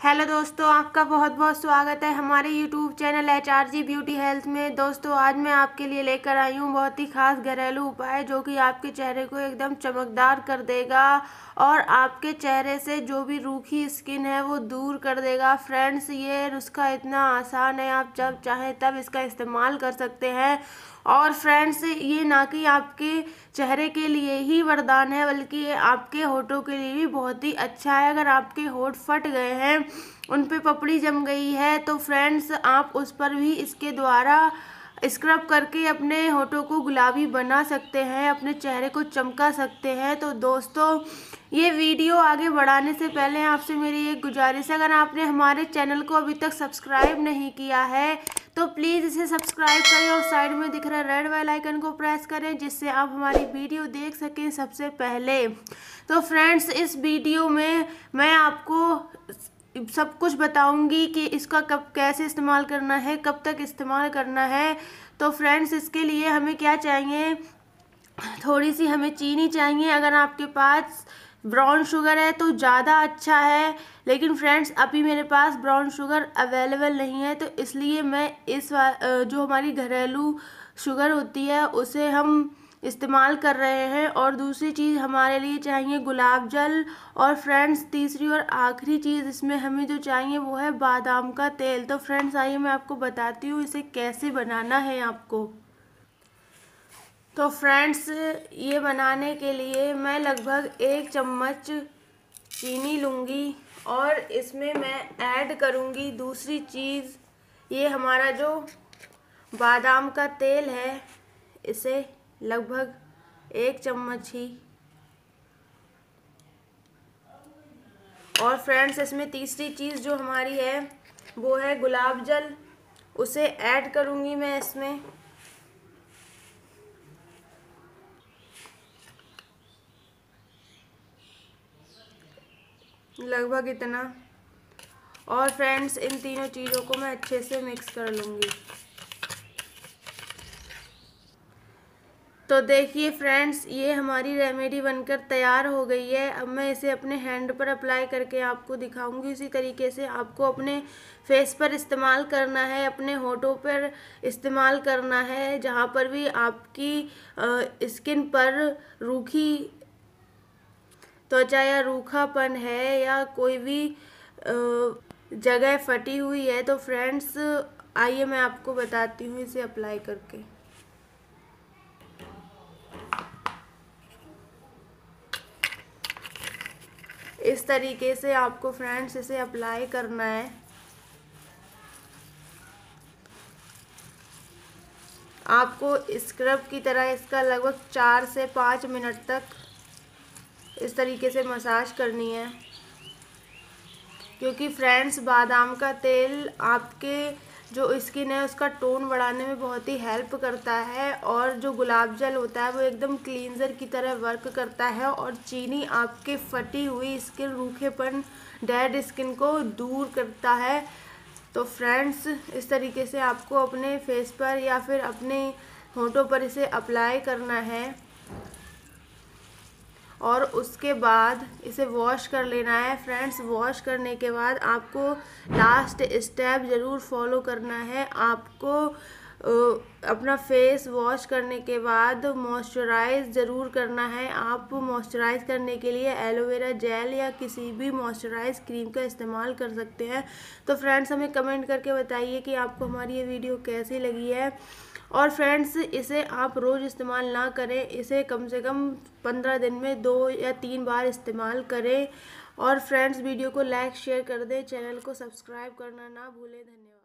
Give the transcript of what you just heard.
Hello दोस्तों, आपका बहुत बहुत स्वागत है हमारे YouTube channel H R G beauty health में। दोस्तों, आज मैं आपके लिए लेकर आई हूँ बहुत ही खास घरेलू उपाय जो कि आपके चेहरे को एकदम चमकदार कर देगा और आपके चेहरे से जो भी रूखी स्किन है वो दूर कर देगा। फ्रेंड्स, ये नुस्खा इतना आसान है, आप जब चाहें तब इसका इस्तेमाल कर सकते हैं। और फ्रेंड्स ये ना कि आपके चेहरे के लिए ही वरदान है, बल्कि ये आपके होठों के लिए भी बहुत ही अच्छा है। अगर आपके होठ फट गए हैं, उन पर पपड़ी जम गई है तो फ्रेंड्स आप उस पर भी इसके द्वारा स्क्रब करके अपने होठों को गुलाबी बना सकते हैं, अपने चेहरे को चमका सकते हैं। तो दोस्तों, ये वीडियो आगे बढ़ाने से पहले आपसे मेरी एक गुजारिश है, अगर आपने हमारे चैनल को अभी तक सब्सक्राइब नहीं किया है तो प्लीज़ इसे सब्सक्राइब करें और साइड में दिख रहा रेड वाला आइकन को प्रेस करें, जिससे आप हमारी वीडियो देख सकें सबसे पहले। तो फ्रेंड्स, इस वीडियो में मैं आपको सब कुछ बताऊँगी कि इसका कब कैसे इस्तेमाल करना है, कब तक इस्तेमाल करना है। तो फ्रेंड्स, इसके लिए हमें क्या चाहिए? थोड़ी सी हमें चीनी चाहिए। अगर आपके पास ब्राउन शुगर है तो ज़्यादा अच्छा है। लेकिन फ्रेंड्स, अभी मेरे पास ब्राउन शुगर अवेलेबल नहीं है तो इसलिए मैं इस जो हमारी घरेलू शुगर होती है, उसे हम इस्तेमाल कर रहे हैं। और दूसरी चीज़ हमारे लिए चाहिए गुलाब जल। और फ्रेंड्स, तीसरी और आखिरी चीज़ इसमें हमें जो चाहिए वो है बादाम का तेल। तो फ्रेंड्स, आइए मैं आपको बताती हूँ इसे कैसे बनाना है आपको। तो फ्रेंड्स, ये बनाने के लिए मैं लगभग एक चम्मच चीनी लूँगी। और इसमें मैं ऐड करूँगी दूसरी चीज़। ये हमारा जो बादाम का तेल है, इसे लगभग एक चम्मच ही। और फ्रेंड्स इसमें तीसरी चीज़ जो हमारी है, वो है गुलाब जल। उसे ऐड करूँगी मैं इसमें। लगभग इतना। और फ्रेंड्स इन तीनों चीज़ों को मैं अच्छे से मिक्स कर लूँगी। तो देखिए फ्रेंड्स ये हमारी रेमेडी बनकर तैयार हो गई है। अब मैं इसे अपने हैंड पर अप्लाई करके आपको दिखाऊँगी। इसी तरीके से आपको अपने फेस पर इस्तेमाल करना है, अपने होठों पर इस्तेमाल करना है, जहाँ पर भी आपकी स्किन पर रूखी, त्वचा तो या रूखापन है या कोई भी जगह फटी हुई है। तो फ्रेंड्स आइए मैं आपको बताती हूँ इसे अप्लाई करके। इस तरीके से आपको फ्रेंड्स इसे अप्लाई करना है। आपको स्क्रब की तरह इसका लगभग चार से पाँच मिनट तक इस तरीके से मसाज करनी है। क्योंकि फ्रेंड्स बादाम का तेल आपके जो स्किन है, उसका टोन बढ़ाने में बहुत ही हेल्प करता है और जो गुलाब जल होता है, वो एकदम क्लींजर की तरह वर्क करता है और चीनी आपके फटी हुई स्किन रूखेपन डेड स्किन को दूर करता है। तो फ्रेंड्स इस तरीके से आपको अपने फेस पर या फिर अपने होठों पर इसे अप्लाई करना है। और उसके बाद इसे वॉश कर लेना है। फ्रेंड्स वॉश करने के बाद आपको लास्ट स्टेप ज़रूर फॉलो करना है। आपको अपना फेस वॉश करने के बाद मॉइस्चराइज ज़रूर करना है। आप मॉइस्चराइज करने के लिए एलोवेरा जेल या किसी भी मॉइस्चराइज क्रीम का इस्तेमाल कर सकते हैं। तो फ्रेंड्स, हमें कमेंट करके बताइए कि आपको हमारी ये वीडियो कैसी लगी है। और फ्रेंड्स, इसे आप रोज़ इस्तेमाल ना करें। इसे कम से कम पंद्रह दिन में दो या तीन बार इस्तेमाल करें। और फ्रेंड्स, वीडियो को लाइक, शेयर कर दें। चैनल को सब्सक्राइब करना ना भूलें। धन्यवाद।